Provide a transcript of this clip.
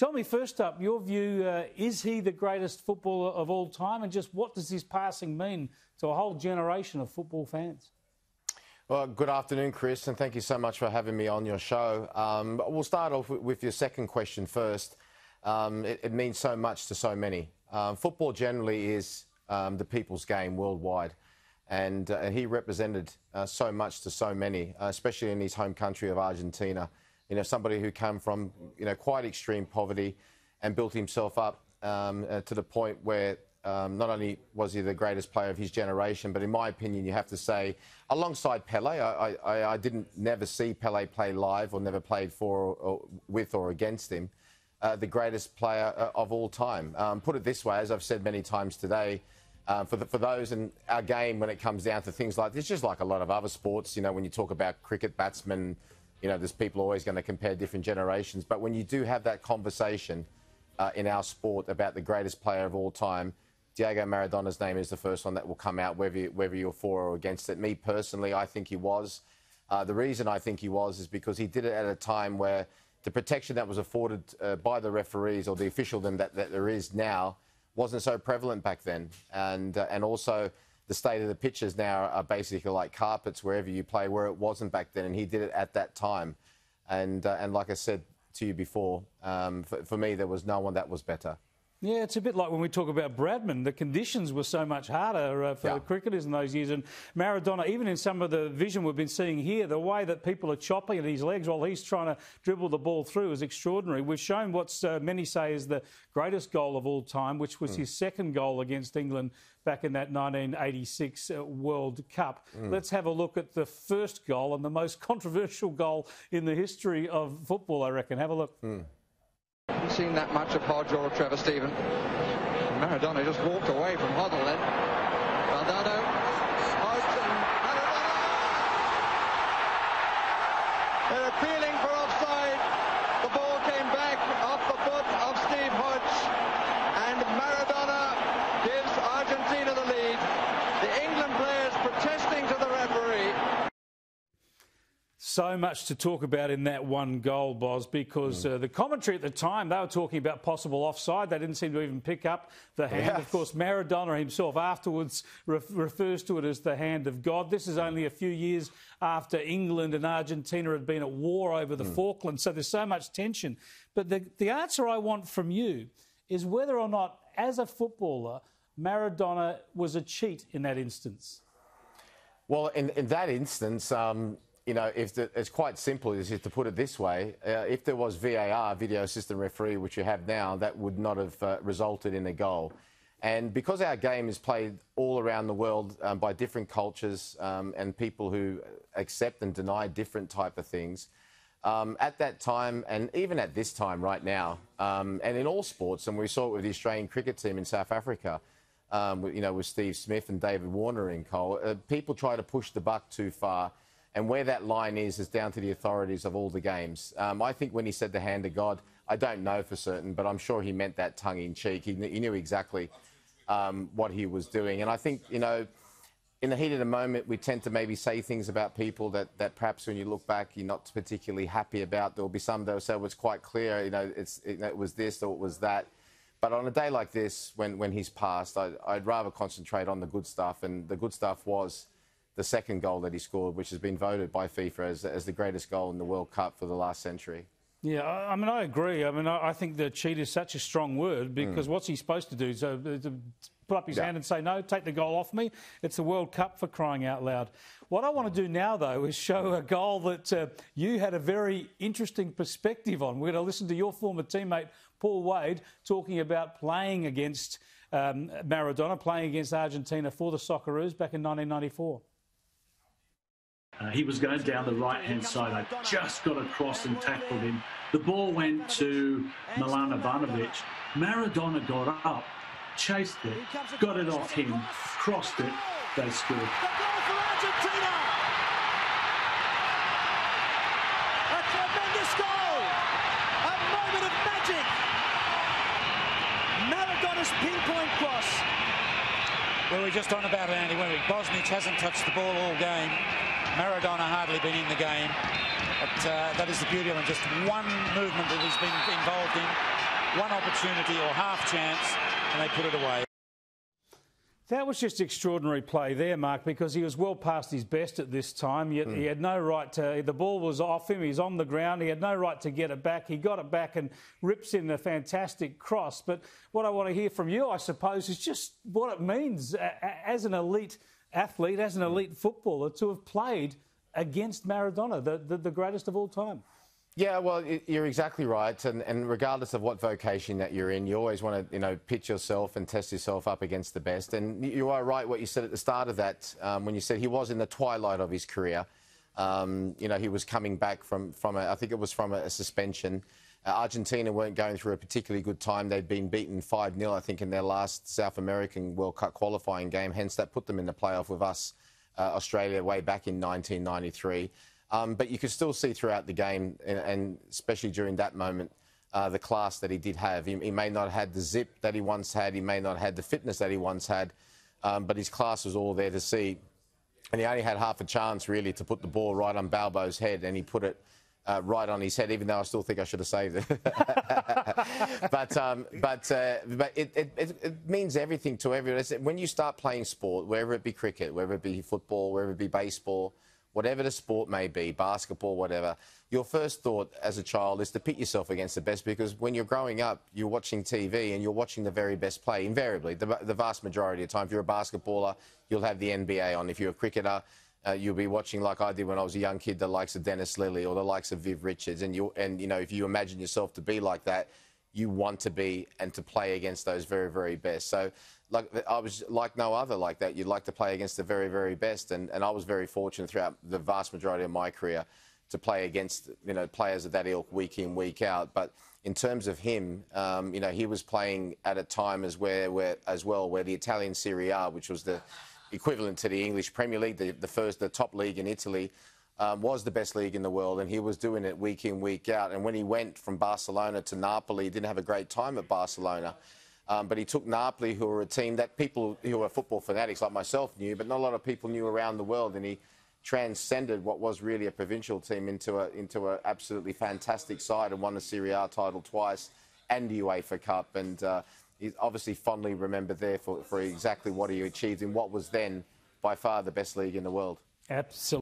Tell me first up, your view uh, is he the greatest footballer of all time? And just what does his passing mean to a whole generation of football fans? Well, good afternoon, Chris, and thank you so much for having me on your show. Um, we'll start off with your second question first. Um, it, it, means so much to so many. Um, football generally is um, the people's game worldwide, and uh, he represented uh, so much to so many, uh, especially in his home country of Argentina. You know, somebody who came from you know quite extreme poverty and built himself up um, uh, to the point where um, not only was he the greatest player of his generation, but in my opinion, you have to say, alongside Pele, I, I, I didn't never see Pele play live or never played for or, or with or against him. Uh, the greatest player uh, of all time. Um, put it this way, as I've said many times today, uh, for, the, for those in our game, when it comes down to things like this, just like a lot of other sports, you know, when you talk about cricket batsmen, you know, there's people always going to compare different generations. But when you do have that conversation uh, in our sport about the greatest player of all time, Diego Maradona's name is the first one that will come out, whether, whether you're for or against it. Me personally, I think he was. Uh, the reason I think he was is because he did it at a time where the protection that was afforded uh, by the referees or the officialdom that, that there is now wasn't so prevalent back then. And, uh, and also, the state of the pitches now are basically like carpets wherever you play, where it wasn't back then. And he did it at that time. And, uh, and like I said to you before, um, for, for me, there was no one that was better. Yeah, it's a bit like when we talk about Bradman. The conditions were so much harder uh, for yeah. the cricketers in those years. And Maradona, even in some of the vision we've been seeing here, the way that people are chopping at his legs while he's trying to dribble the ball through is extraordinary. We've shown what uh, many say is the greatest goal of all time, which was mm. his second goal against England back in that 1986 uh, World Cup. Mm. Let's have a look at the first goal and the most controversial goal in the history of football, I reckon. Have a look. Mm haven't seen that much of Hodge or Trevor Steven. Maradona just walked away from Hoddle then. Valdano, Hodge and Maradona! They're appealing for offside. The ball came back off the foot of Steve Hodge. And Maradona gives Argentina the lead. The England players protesting to the referee. So much to talk about in that one goal, Boz, because mm. uh, the commentary at the time, they were talking about possible offside. They didn't seem to even pick up the hand. Yes. Of course, Maradona himself afterwards re- refers to it as the hand of God. This is only a few years after England and Argentina had been at war over the mm. Falklands, so there's so much tension. But the, the answer I want from you is whether or not, as a footballer, Maradona was a cheat in that instance. Well, in, in that instance, um, you know, the, it's quite simple, is to put it this way: uh, if there was VAR, video assistant referee, which you have now, that would not have uh, resulted in a goal. And because our game is played all around the world um, by different cultures um, and people who accept and deny different type of things, um, at that time and even at this time right now, um, and in all sports, and we saw it with the Australian cricket team in South Africa, um, you know, with Steve Smith and David Warner in goal, uh, people try to push the buck too far and where that line is is down to the authorities of all the games. Um, I think when he said the hand of God, I don't know for certain, but I'm sure he meant that tongue in cheek. He, he knew exactly um, what he was doing. And I think, you know, in the heat of the moment, we tend to maybe say things about people that, that perhaps when you look back, you're not particularly happy about. There will be some that will say, well, it's quite clear, you know, it's, it, it was this or it was that. But on a day like this, when, when he's passed, I, I'd rather concentrate on the good stuff. And the good stuff was the second goal that he scored, which has been voted by FIFA as, as the greatest goal in the World Cup for the last century. Yeah, I mean, I agree. I mean, I think the cheat is such a strong word because mm. what's he supposed to do? So, to put up his yeah. hand and say, no, take the goal off me. It's the World Cup for crying out loud. What I want to do now, though, is show a goal that uh, you had a very interesting perspective on. We're going to listen to your former teammate, Paul Wade, talking about playing against um, Maradona, playing against Argentina for the Socceroos back in 1994. Uh, he was going down the right hand side. I just got across and tackled him. The ball went to Milan Ivanovic. Maradona got up, chased it, got it off him, crossed it. They scored. A tremendous goal! A moment of magic! Maradona's pinpoint cross. Well, we're just on about it, Andy, weren't we? Bosnich hasn't touched the ball all game. Maradona hardly been in the game. But uh, that is the beauty of him. Just one movement that he's been involved in. one opportunity or half chance, and they put it away. That was just extraordinary play there, Mark, because he was well past his best at this time. Yet mm. he had no right to. The ball was off him. He's on the ground. He had no right to get it back. He got it back and rips in a fantastic cross. But what I want to hear from you, I suppose, is just what it means as an elite athlete, as an elite footballer, to have played against Maradona, the, the, the greatest of all time. Yeah, well, you're exactly right, and, and, regardless of what vocation that you're in, you always want to, you know, pitch yourself and test yourself up against the best. And you are right what you said at the start of that um, when you said he was in the twilight of his career. Um, you know, he was coming back from from a, I think it was from a, a suspension. Uh, Argentina weren't going through a particularly good time. They'd been beaten 5 0, I think, in their last South American World Cup qualifying game. Hence, that put them in the playoff with us, uh, Australia, way back in 1993. Um, but you could still see throughout the game, and, and especially during that moment, uh, the class that he did have. He, he, may not have had the zip that he once had, he may not have had the fitness that he once had, um, but his class was all there to see. And he only had half a chance, really, to put the ball right on Balbo's head, and he put it uh, right on his head, even though I still think I should have saved it. but um, but uh, but it, it, it, means everything to everyone. When you start playing sport, whether it be cricket, whether it be football, whether it be baseball, whatever the sport may be, basketball, whatever, your first thought as a child is to pit yourself against the best because when you're growing up, you're watching TV and you're watching the very best play, invariably. The, the vast majority of the time, if you're a basketballer, you'll have the NBA on. If you're a cricketer, uh, you'll be watching like I did when I was a young kid, the likes of Dennis Lillee or the likes of Viv Richards. And, you, and you know, if you imagine yourself to be like that, you want to be and to play against those very, very best. So like I was like no other like that. You'd like to play against the very, very best, and, and I was very fortunate throughout the vast majority of my career to play against you know players of that ilk week in, week out. But in terms of him, um, you know, he was playing at a time as where, where as well where the Italian Serie A, which was the equivalent to the English Premier League, the, the first, the top league in Italy. Um, was the best league in the world, and he was doing it week in, week out. And when he went from Barcelona to Napoli, he didn't have a great time at Barcelona. Um, but he took Napoli, who were a team that people who are football fanatics like myself knew, but not a lot of people knew around the world. And he transcended what was really a provincial team into a into an absolutely fantastic side and won the Serie A title twice and the UEFA Cup. And uh, he's obviously fondly remembered there for, for exactly what he achieved in what was then by far the best league in the world. Absolutely.